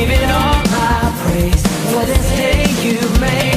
giving all my praise for this day you made.